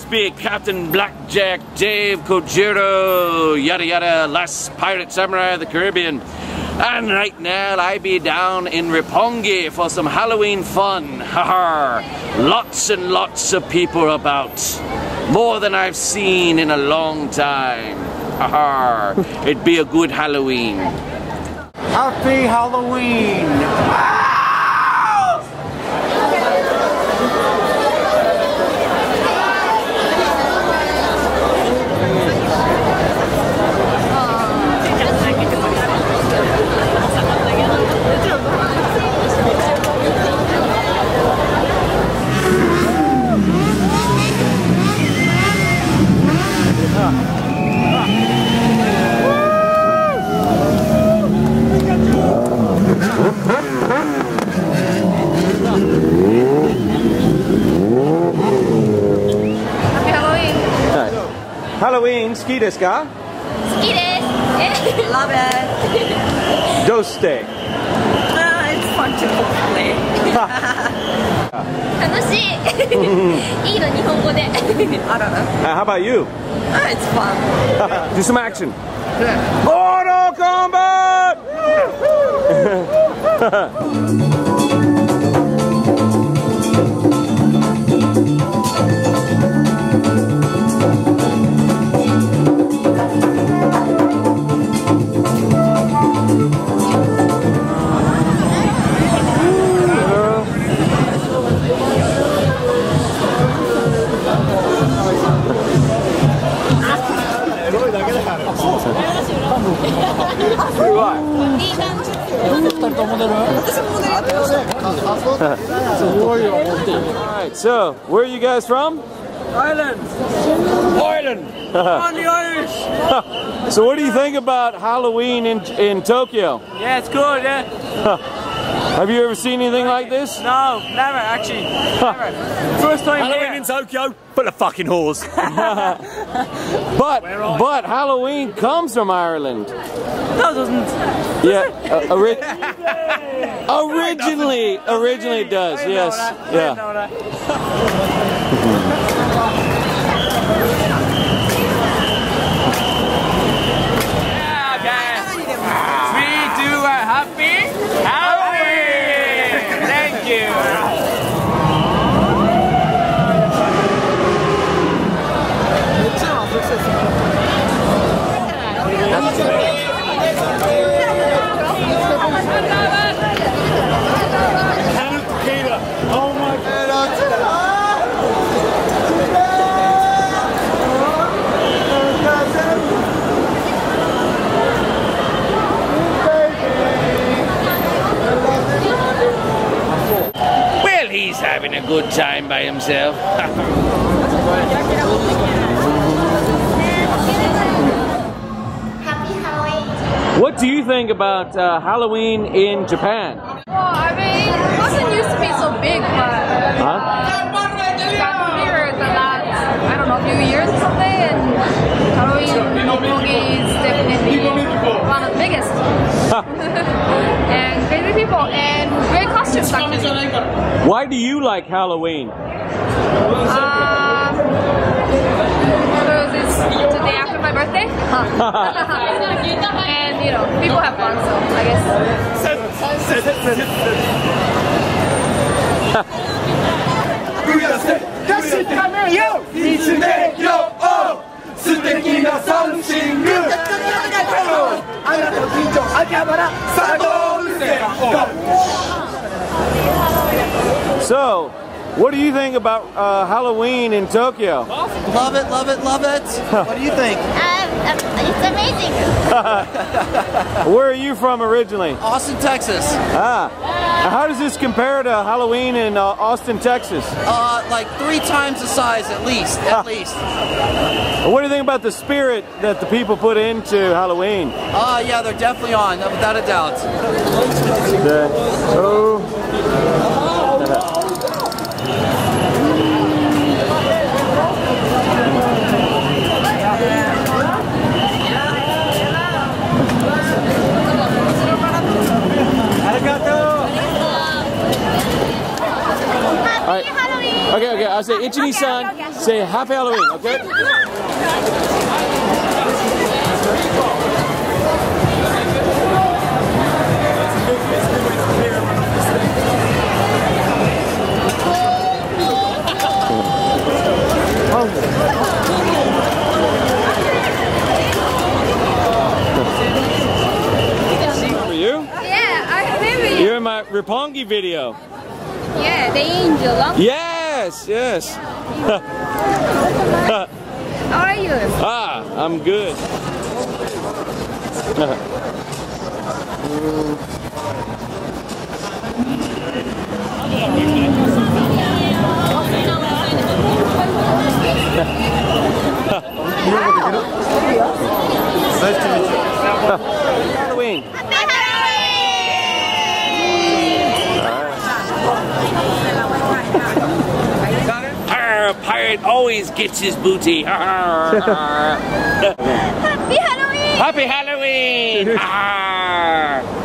be Captain Blackjack Dave Kojiro, yada yada, last pirate samurai of the Caribbean. And right now I be down in Roppongi for some Halloween fun. Haha. lots and lots of people about. More than I've seen in a long time. Haha. It'd be a good Halloween. Happy Halloween! 好きですか好きですえ Love it. どうして Ah, it's fun to play. 楽しいいいの日本語で I don't know. Uh, how about you? Ah, it's fun. Do some action. Mortal Kombat! Alright, so where are you guys from? Ireland. Ireland! On the Irish! so what do you think about Halloween in, in Tokyo? Yeah, it's good, yeah. Have you ever seen anything like this? No, never actually. Never. First time Halloween here. in Tokyo, full of fucking whores. But but Halloween comes from Ireland. No, it doesn't. Yeah, uh, ori- originally originally it does. Yes, know that. I didn't yeah. know. Yeah, guys. We do a happy he's having a good time by himself. What do you think about uh, Halloween in Japan? Well, I mean, it wasn't used to be so big, but Huh? it got bigger the last, I don't know, few years or something. And Halloween Roppongi is definitely one of the biggest. and crazy people and great costumes actually. Why do you like Halloween? Um, because it's the day after my birthday. and, you know, people have fun, so I guess. 'Cause So, what do you think about uh, Halloween in Tokyo? Love it, love it, love it. what do you think? um, um, It's amazing Where are you from originally? Austin, Texas. Ah, Now, how does this compare to Halloween in uh, Austin, Texas? Uh, like three times the size at least, at least. What do you think about the spirit that the people put into Halloween? Uh, yeah, they're definitely on, without a doubt. The- oh. Happy Halloween Okay, okay, I'll I say Ichini san, Okay, okay, okay. say Happy Halloween, okay? For you? Yeah, I remember you. You're in my Roppongi video. Yeah, the angel. Huh? Yes, yes. How are you? Ah, I'm good. always gets his booty. Happy Halloween! Happy Halloween! Arr. Happy Halloween!